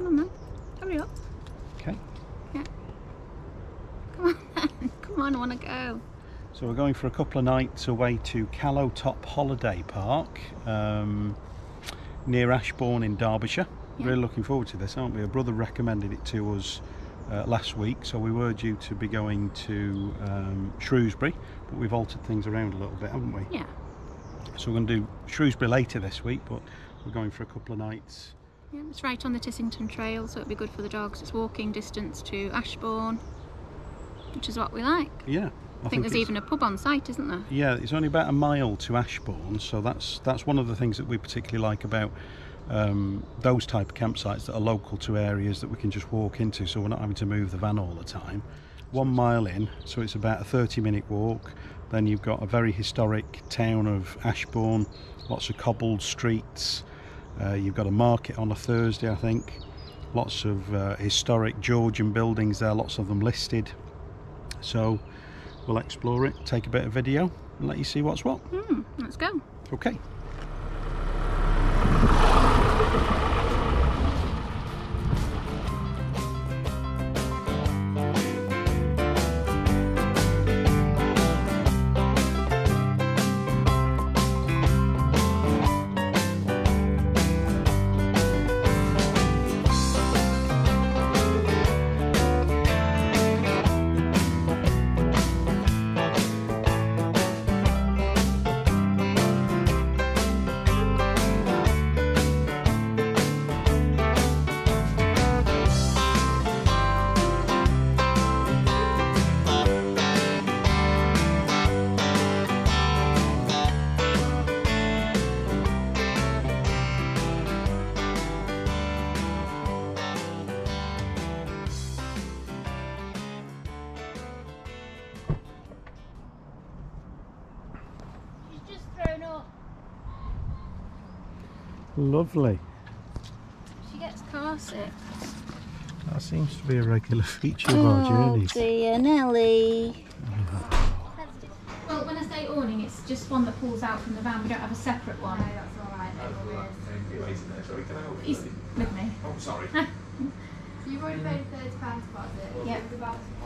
Come on then. Hurry up. Okay. Yeah. Come on then. Come on, I want to go. So we're going for a couple of nights away to Callow Top Holiday Park um, near Ashbourne in Derbyshire. Yeah. Really looking forward to this, aren't we? A brother recommended it to us uh, last week, so we were due to be going to um, Shrewsbury, but we've altered things around a little bit, haven't we? Yeah. So we're going to do Shrewsbury later this week, but we're going for a couple of nights. Yeah, it's right on the Tissington Trail, so it'd be good for the dogs. It's walking distance to Ashbourne, which is what we like. Yeah. I, think, there's even a pub on site, isn't there? Yeah, it's only about a mile to Ashbourne, so that's that's one of the things that we particularly like about um, those type of campsites that are local to areas that we can just walk into, so we're not having to move the van all the time. One mile in, so it's about a 30-minute walk. Then you've got a very historic town of Ashbourne, lots of cobbled streets. Uh, you've got a market on a Thursday, I think. Lots of uh, historic Georgian buildings there, lots of them listed. So we'll explore it, take a bit of video, and let you see what's what. Hmm, let's go. Okay. Lovely. She gets car sick. That seems to be a regular feature of our journeys. Oh, dear Nelly. Well, when I say awning, it's just one that pulls out from the van. We don't have a separate one. No, that's all right. He's with me. Oh, sorry. You've already paid a thirty pounds deposit. Yep. It's about to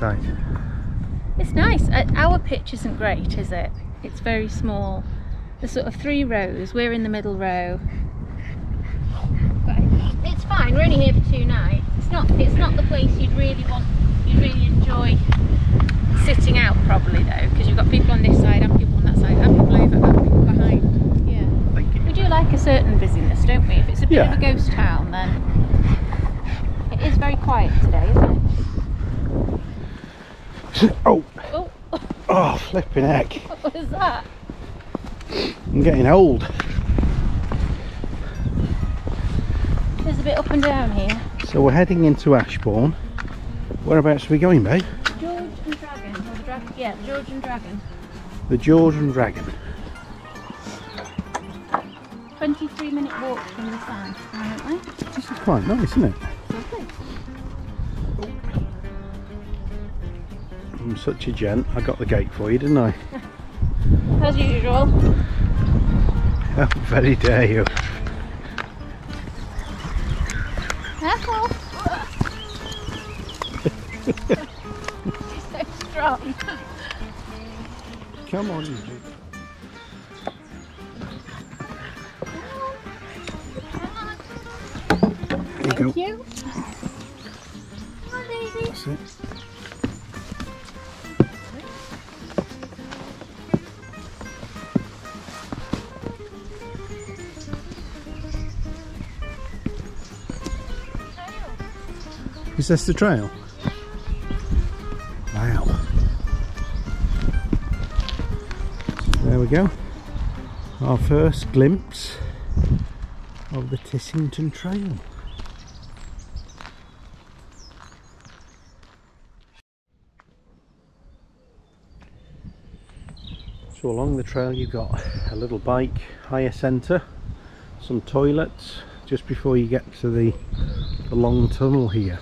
what do you think of the site? It's nice. Uh, Our pitch isn't great, is it? It's very small. There's sort of three rows. We're in the middle row. But it's fine. We're only here for two nights. It's not. It's not the place you'd really want. You'd really enjoy sitting out, probably though, because you've got people on this side and people on that side, and people over, and people behind. Yeah. Thank you. We do like a certain busyness, don't we? If it's a bit Yeah. of a ghost town, then it is very quiet today, isn't it? Oh, Oh, oh, flipping heck. what was that? I'm getting old. There's a bit up and down here. So, we're heading into Ashbourne. Whereabouts are we going, babe? George and Dragon. Or the dragon. Yeah, George and Dragon. The Georgian Dragon. 23 minute walk from the side, apparently. This is quite nice, isn't it? I'm such a gent. I got the gate for you, didn't I? As usual. How very dare you. Careful. She's so strong. Come on, you. Thank you. Is this the trail? Wow. There we go. Our first glimpse of the Tissington Trail. So along the trail you've got a little bike hire centre, some toilets just before you get to the, the long tunnel here.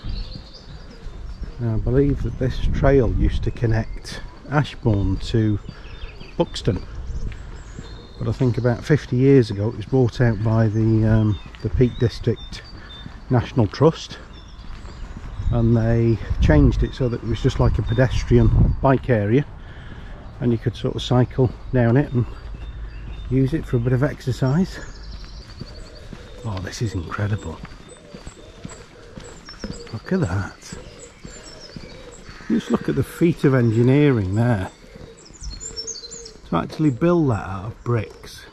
Now I believe that this trail used to connect Ashbourne to Buxton. But I think about 50 years ago it was bought out by the um, the Peak District National Trust. And they changed it so that it was just like a pedestrian bike area. And you could sort of cycle down it and use it for a bit of exercise. Oh this is incredible. Look at that just look at the feat of engineering there. To actually build that out of bricks.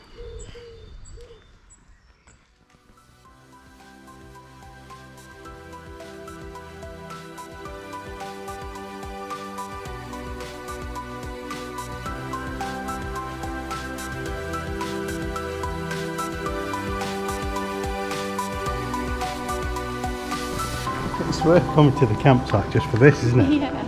It's worth coming to the campsite just for this, isn't it? Yeah,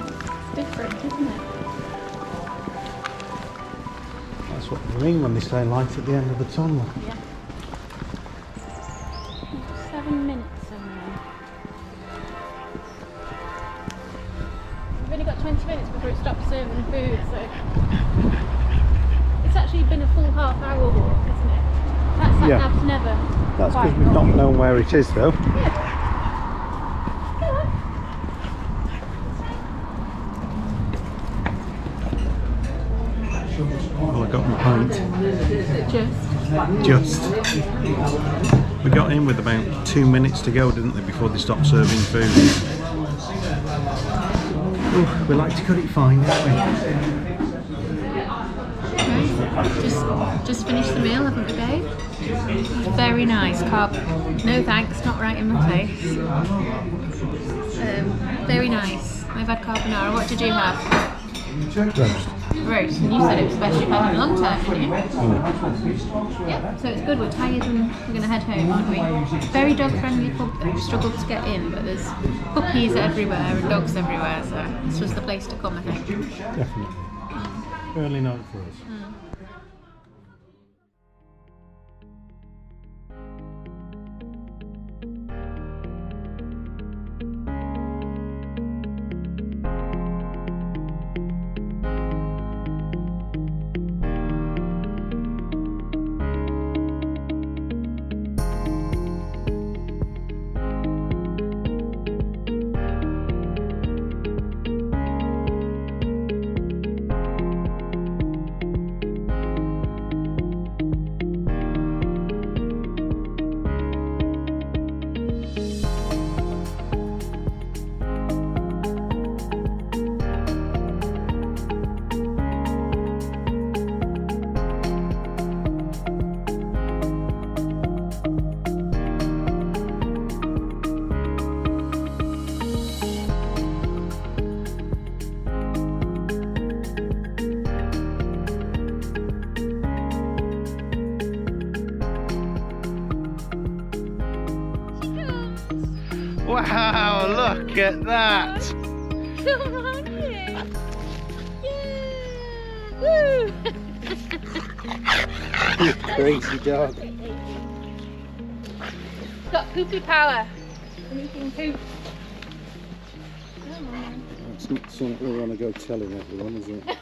mean when they say light at the end of the tunnel. Yeah. Seven minutes somewhere. We've only got 20 minutes before it stops serving food, so it's actually been a full half hour walk, isn't it? That's that Yeah. app's never. That's because we've not known where it is though. Go on. Well, I got my pint. Just. Just. We got in with about two minutes to go, didn't they, before they stopped serving food. Ooh, we like to cut it fine, don't we? Just, just finished the meal, haven't we, babe? Very nice. Carb. No thanks, not right in my face. Um, very nice. I've had carbonara. What did you have? Roast. Roast. And you said it was the best you've had in a long time, didn't you? Mm. Yeah, so it's good. We're tired and we're going to head home, aren't we? Very dog friendly pub that we've struggled to get in, but there's puppies everywhere and dogs everywhere, so this was the place to come, I think. Definitely. Early night for us. Wow, look at that! Come on here. Yeah. Woo! You crazy dog. Got poopy power. Anything poop. Come on. It's not something we want to go telling everyone, is it?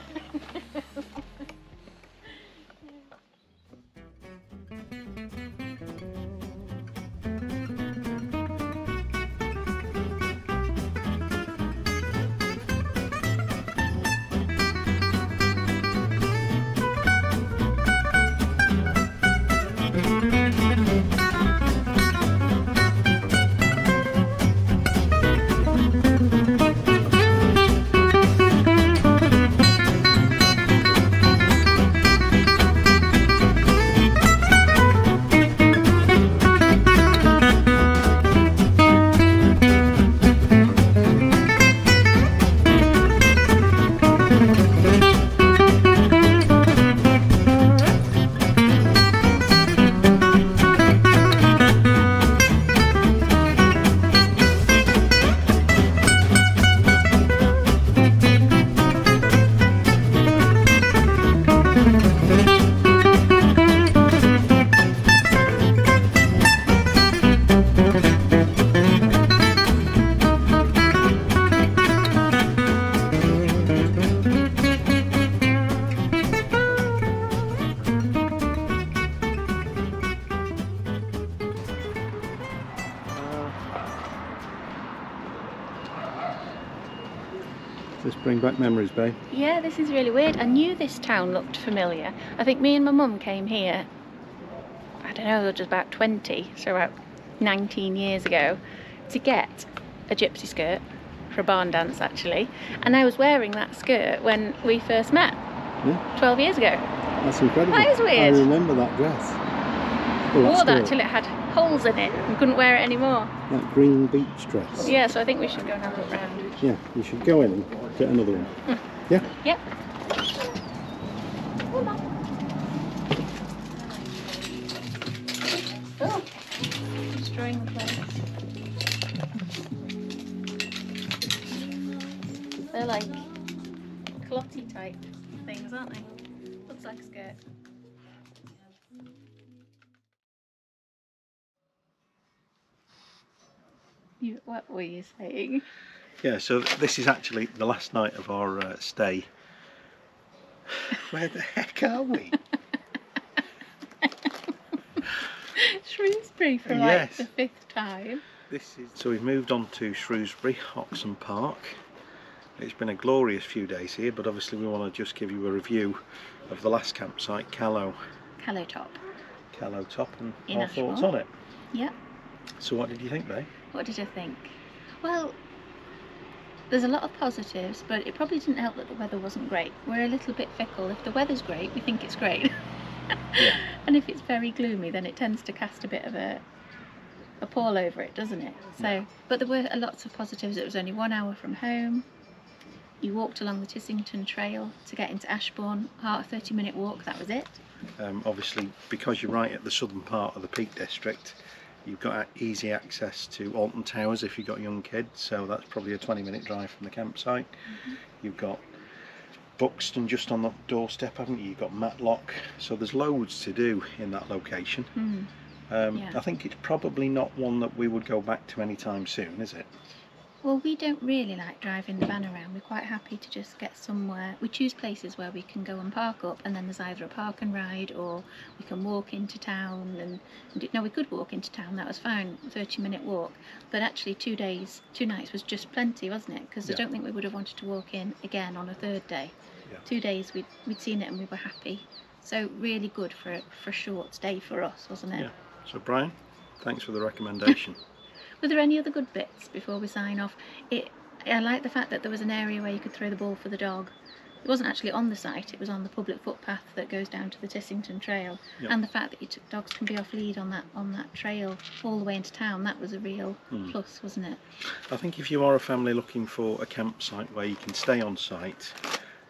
Bring back memories, babe. Yeah, this is really weird. I knew this town looked familiar. I think me and my mum came here, I don't know, just about 20, so about 19 years ago, to get a gypsy skirt for a barn dance actually. And I was wearing that skirt when we first met Yeah, 12 years ago. that's incredible. That is weird. I remember that dress. Well, Wore that till it had holes in it and couldn't wear it anymore. That green beach dress. Yeah, so I think we should go and have a look round. Yeah, you should go in and get another one. Hmm. Yeah? Yep. Oh, destroying the place. They're like clotty type things, aren't they? Looks like a skirt. You, what were you saying? Yeah, so this is actually the last night of our uh, stay. Where the heck are we? Shrewsbury for like Yes. the fifth time. This is so we've moved on to Shrewsbury, Oxon Park. It's been a glorious few days here, but obviously we want to just give you a review of the last campsite, Callow, Callow top. Callow Top, and In our thoughts on it. Yep. So what did you think, babe? What did I think? Well, there's a lot of positives, but it probably didn't help that the weather wasn't great. We're a little bit fickle. If the weather's great, we think it's great. Yeah. and if it's very gloomy, then it tends to cast a bit of a a pall over it, doesn't it? So, but there were lots of positives. It was only one hour from home. You walked along the Tissington Trail to get into Ashbourne. Half a 30 minute walk, that was it. Um, obviously, because you're right at the southern part of the Peak District, you've got easy access to Alton Towers if you've got young kids, so that's probably a 20 minute drive from the campsite. You've got Buxton just on the doorstep, haven't you? You've got Matlock, so there's loads to do in that location. Hmm. Um, Yeah. I think it's probably not one that we would go back to anytime soon, is it? Well, we don't really like driving the van around. We're quite happy to just get somewhere. We choose places where we can go and park up, and then there's either a park and ride, or we can walk into town. And, and no, we could walk into town. That was fine, 30 minute walk. But actually, two days, two nights was just plenty, wasn't it? Because Yeah. I don't think we would have wanted to walk in again on a third day. Yeah. Two days, we'd we'd seen it and we were happy. So really good for a, for a short stay for us, wasn't it? Yeah. So, Brian, thanks for the recommendation. Were there any other good bits before we sign off? It, I like the fact that there was an area where you could throw the ball for the dog. It wasn't actually on the site, it was on the public footpath that goes down to the Tissington Trail. Yep. And the fact that you took, dogs can be off lead on that on that trail all the way into town, that was a real Hmm. plus, wasn't it? I think if you are a family looking for a campsite where you can stay on site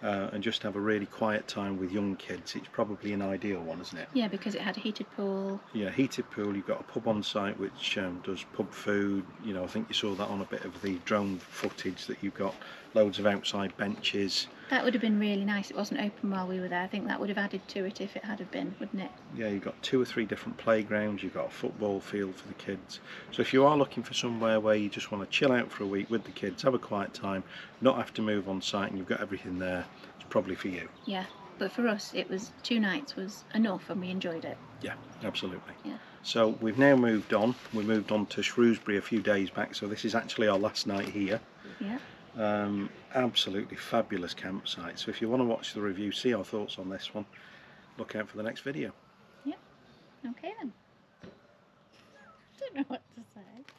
uh, and just have a really quiet time with young kids, it's probably an ideal one, isn't it? Yeah, because it had a heated pool. Yeah, heated pool. You've got a pub on site which um, does pub food. You know, I think you saw that on a bit of the drone footage that you've got loads of outside benches. That would have been really nice. It wasn't open while we were there. I think that would have added to it if it had have been, wouldn't it? Yeah, you've got two or three different playgrounds. You've got a football field for the kids. So if you are looking for somewhere where you just want to chill out for a week with the kids, have a quiet time, not have to move on site, and you've got everything there, it's probably for you. Yeah. But for us, it was two nights was enough, and we enjoyed it. Yeah, absolutely. Yeah. So we've now moved on. We moved on to Shrewsbury a few days back. So this is actually our last night here. Yeah. Um, absolutely fabulous campsite. So if you want to watch the review, see our thoughts on this one, look out for the next video. Yeah. Okay then. Don't know what to say.